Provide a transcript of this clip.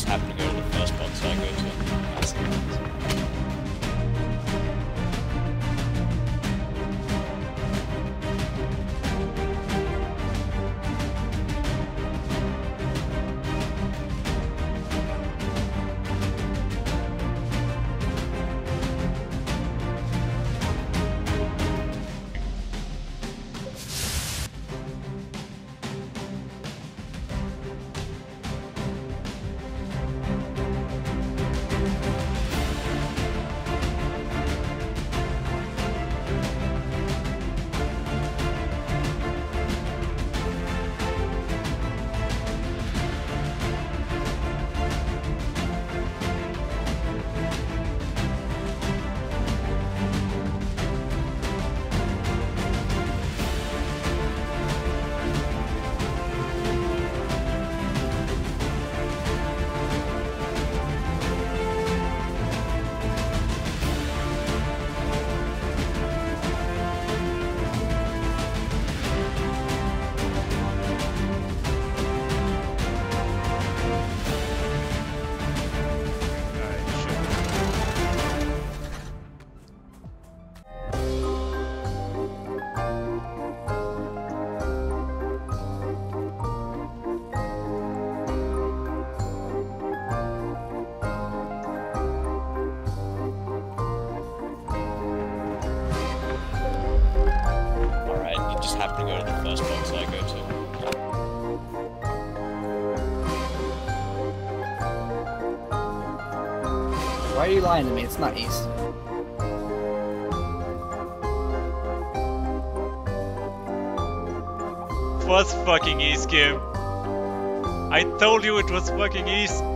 happen to go to the first box so I go to. Just happen to go to the first box I go to. Why are you lying to me? It's not east. was fucking east, Kim. I told you it was fucking east.